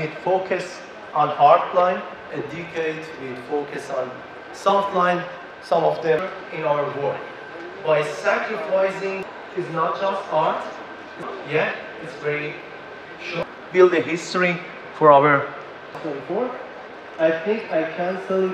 with focus on hard line, a decade with focus on soft line, some of them in our work. By sacrificing is not just art, yeah, it's very short. Build a history for our 24. I think I can tell